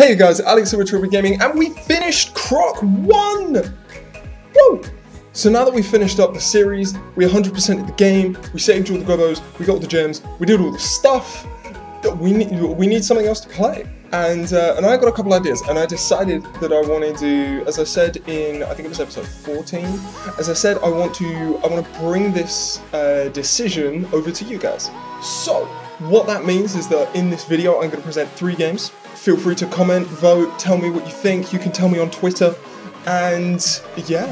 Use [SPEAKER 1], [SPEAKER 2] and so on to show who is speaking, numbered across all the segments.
[SPEAKER 1] Hey guys, Alex here with Trilby Gaming, and we finished Croc 1! Woo! So now that we finished up the series, we 100%ed the game, we saved all the Gobbos, we got all the gems, we did all the stuff, we need, we need something else to play. And, uh, and I got a couple ideas, and I decided that I wanted to, do, as I said in, I think it was episode 14, as I said, I want to, I want to bring this uh, decision over to you guys. So, what that means is that in this video, I'm going to present three games. Feel free to comment, vote, tell me what you think. You can tell me on Twitter. And yeah,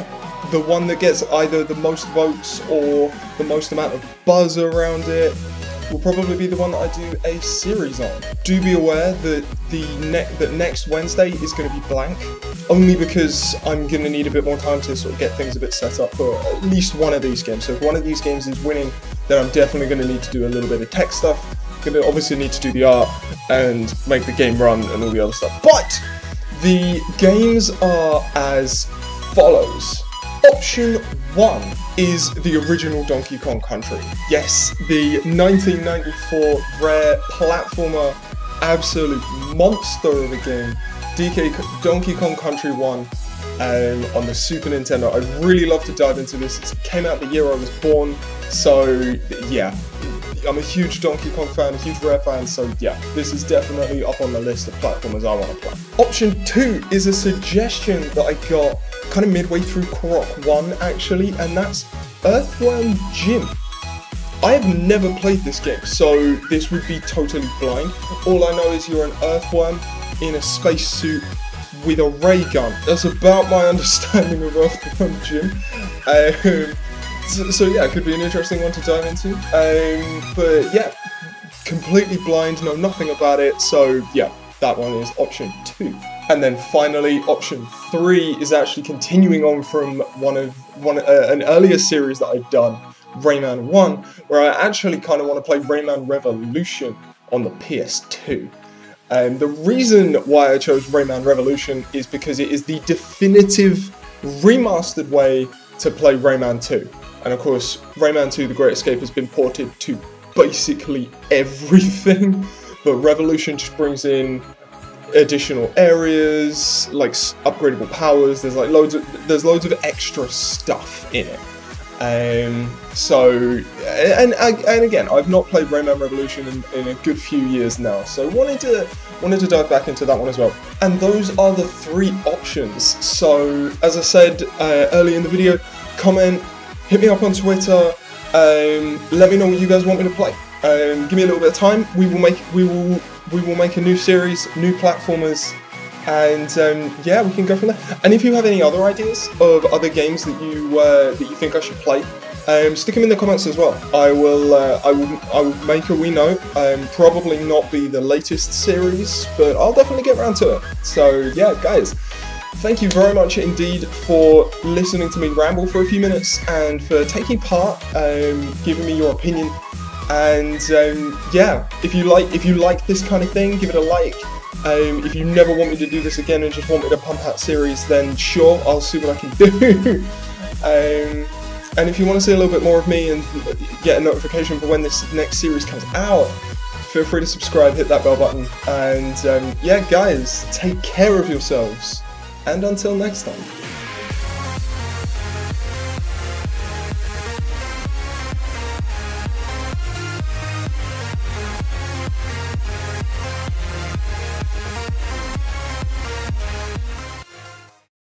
[SPEAKER 1] the one that gets either the most votes or the most amount of buzz around it will probably be the one that I do a series on. Do be aware that the ne that next Wednesday is going to be blank, only because I'm going to need a bit more time to sort of get things a bit set up for at least one of these games. So if one of these games is winning, then I'm definitely going to need to do a little bit of tech stuff. Going to obviously need to do the art and make the game run and all the other stuff. But the games are as follows. Option 1 is the original Donkey Kong Country. Yes, the 1994 Rare platformer absolute monster of a game, DK Donkey Kong Country 1 um, on the Super Nintendo. I'd really love to dive into this. It came out the year I was born, so yeah, I'm a huge Donkey Kong fan, a huge Rare fan, so yeah, this is definitely up on the list of platformers I want to play. Option 2 is a suggestion that I got kind of midway through Croc 1 actually, and that's Earthworm Jim. I have never played this game, so this would be totally blind. All I know is you're an earthworm in a spacesuit with a ray gun. That's about my understanding of Earthworm Jim. Um, so, so, yeah, it could be an interesting one to dive into. Um, but yeah, completely blind, know nothing about it. So yeah, that one is option two. And then finally, option three is actually continuing on from one of one uh, an earlier series that I've done, Rayman One, where I actually kind of want to play Rayman Revolution on the PS2. And um, the reason why I chose Rayman Revolution is because it is the definitive remastered way to play Rayman 2. And of course, Rayman 2 The Great Escape has been ported to basically everything, but Revolution just brings in additional areas, like upgradable powers. There's like loads of there's loads of extra stuff in it. Um, so, and, and again, I've not played Rayman Revolution in, in, a good few years now, so wanted to wanted to dive back into that one as well. And those are the three options. So, as I said uh, early in the video, comment, hit me up on Twitter. Um, let me know what you guys want me to play. Um, give me a little bit of time. We will make we will we will make a new series, new platformers, and um, yeah, we can go from there. And if you have any other ideas of other games that you uh, that you think I should play, um, stick them in the comments as well. I will uh, I will I will make a wee note. Um, probably not be the latest series, but I'll definitely get around to it. So yeah, guys. Thank you very much indeed for listening to me ramble for a few minutes and for taking part, um, giving me your opinion. And um, yeah, if you like if you like this kind of thing, give it a like. Um, if you never want me to do this again and just want me to pump out series, then sure, I'll see what I can do. um, and if you want to see a little bit more of me and get a notification for when this next series comes out, feel free to subscribe, hit that bell button, and um, yeah, guys, take care of yourselves. And until next time.